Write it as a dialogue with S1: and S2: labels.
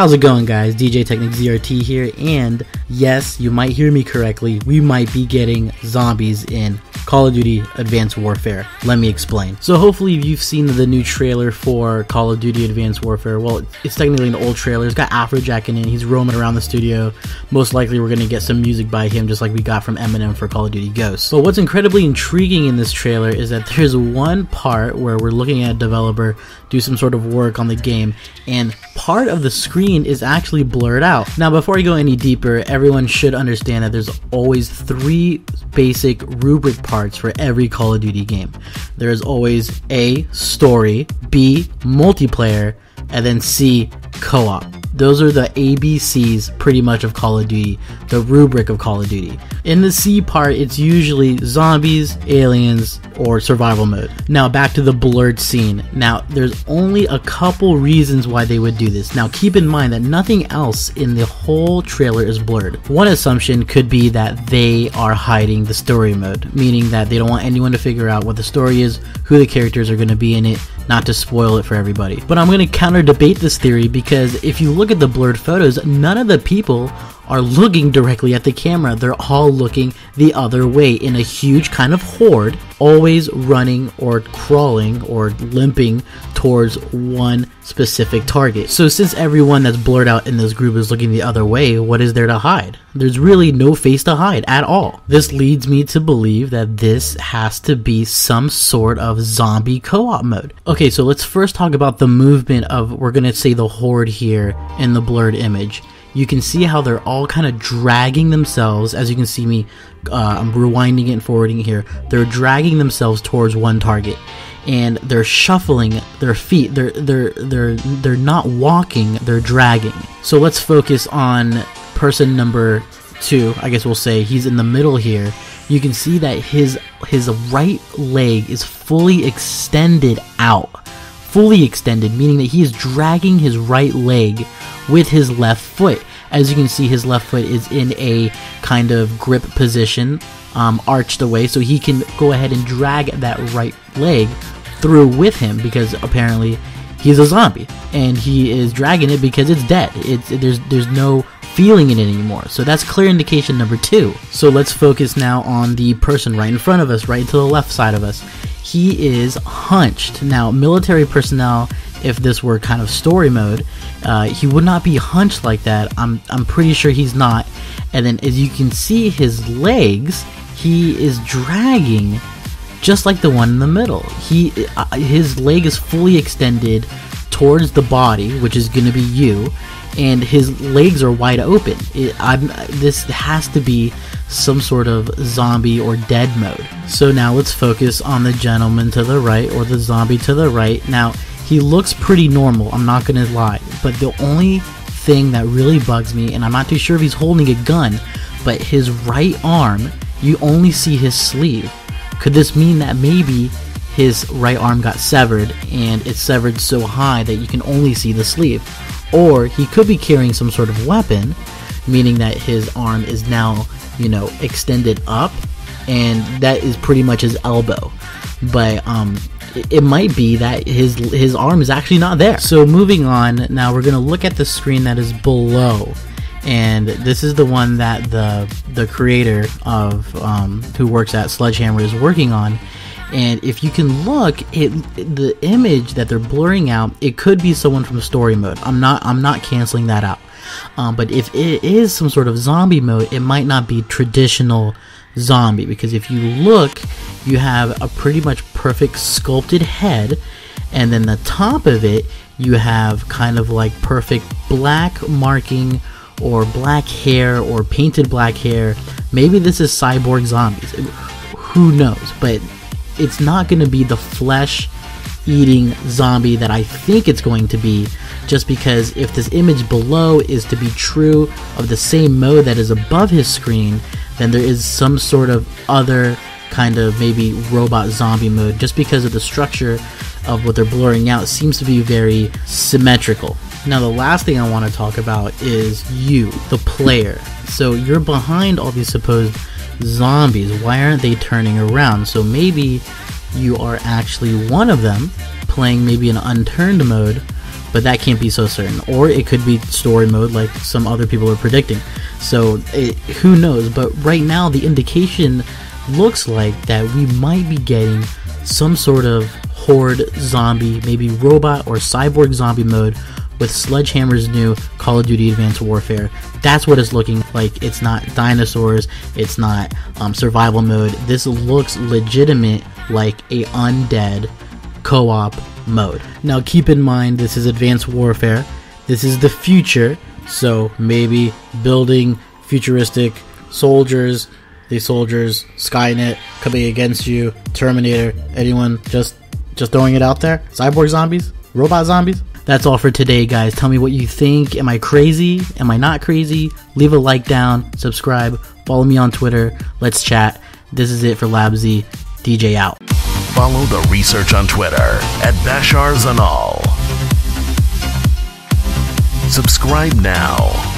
S1: How's it going guys? DJ Technics ZRT here and yes, you might hear me correctly. We might be getting zombies in Call of Duty Advanced Warfare. Let me explain. So hopefully you've seen the new trailer for Call of Duty Advanced Warfare. Well, it's technically an old trailer. It's got Afrojack in it. He's roaming around the studio. Most likely we're going to get some music by him just like we got from Eminem for Call of Duty Ghosts. But what's incredibly intriguing in this trailer is that there's one part where we're looking at a developer do some sort of work on the game and part of the screen is actually blurred out. Now before I go any deeper, everyone should understand that there's always three basic rubric parts for every Call of Duty game. There is always A, story, B, multiplayer, and then C, co-op. Those are the ABCs pretty much of Call of Duty, the rubric of Call of Duty. In the C part, it's usually zombies, aliens, or survival mode. Now back to the blurred scene. Now there's only a couple reasons why they would do this. Now keep in mind that nothing else in the whole trailer is blurred. One assumption could be that they are hiding the story mode, meaning that they don't want anyone to figure out what the story is, who the characters are going to be in it, not to spoil it for everybody. But I'm going to counter debate this theory because if you look at the blurred photos, none of the people are looking directly at the camera. They're all looking the other way in a huge kind of horde, always running or crawling or limping towards one specific target. So since everyone that's blurred out in this group is looking the other way, what is there to hide? There's really no face to hide at all. This leads me to believe that this has to be some sort of zombie co-op mode. Okay, so let's first talk about the movement of, we're gonna say the horde here in the blurred image you can see how they're all kind of dragging themselves as you can see me uh, i'm rewinding it and forwarding here. They're dragging themselves towards one target and they're shuffling their feet. They're they're they're they're not walking they're dragging. So let's focus on person number two i guess we'll say. He's in the middle here. You can see that his his right leg is fully extended out. Fully extended meaning that he is dragging his right leg with his left foot. As you can see, his left foot is in a kind of grip position, um, arched away, so he can go ahead and drag that right leg through with him because apparently he's a zombie and he is dragging it because it's dead. It's there's there's no feeling in it anymore. So that's clear indication number two. So let's focus now on the person right in front of us, right to the left side of us. He is hunched. Now, military personnel if this were kind of story mode. Uh, he would not be hunched like that. I'm I'm pretty sure he's not. And then as you can see his legs, he is dragging just like the one in the middle. He uh, his leg is fully extended towards the body, which is going to be you, and his legs are wide open. It, this has to be some sort of zombie or dead mode. So now let's focus on the gentleman to the right or the zombie to the right. Now he looks pretty normal, I'm not gonna lie. But the only thing that really bugs me, and I'm not too sure if he's holding a gun, but his right arm, you only see his sleeve. Could this mean that maybe his right arm got severed and it's severed so high that you can only see the sleeve? Or he could be carrying some sort of weapon, meaning that his arm is now, you know, extended up and that is pretty much his elbow. But um, it might be that his his arm is actually not there. So moving on, now we're gonna look at the screen that is below, and this is the one that the the creator of um, who works at Sledgehammer is working on. And if you can look, it the image that they're blurring out, it could be someone from story mode. I'm not I'm not canceling that out. Um, but if it is some sort of zombie mode, it might not be traditional zombie because if you look, you have a pretty much perfect sculpted head, and then the top of it, you have kind of like perfect black marking or black hair or painted black hair. Maybe this is cyborg zombies. Who knows? But it's not going to be the flesh eating zombie that I think it's going to be just because if this image below is to be true of the same mode that is above his screen, then there is some sort of other kind of maybe robot zombie mode just because of the structure of what they're blurring out seems to be very symmetrical. Now, the last thing I want to talk about is you, the player. So, you're behind all these supposed zombies. Why aren't they turning around? So, maybe you are actually one of them playing maybe an unturned mode but that can't be so certain. Or it could be story mode, like some other people are predicting. So it, who knows? But right now, the indication looks like that we might be getting some sort of horde zombie, maybe robot or cyborg zombie mode with Sledgehammer's new Call of Duty Advanced Warfare. That's what it's looking like. It's not dinosaurs, it's not um, survival mode. This looks legitimate like a undead co op mode. Now, keep in mind, this is Advanced Warfare, this is the future, so maybe building futuristic soldiers. These soldiers, Skynet coming against you, Terminator, anyone just just throwing it out there. Cyborg zombies, robot zombies. That's all for today, guys. Tell me what you think. Am I crazy? Am I not crazy? Leave a like down, subscribe, follow me on Twitter. Let's chat. This is it for LabZ. DJ out.
S2: Follow the research on Twitter at Bashaar Zainal. Subscribe now.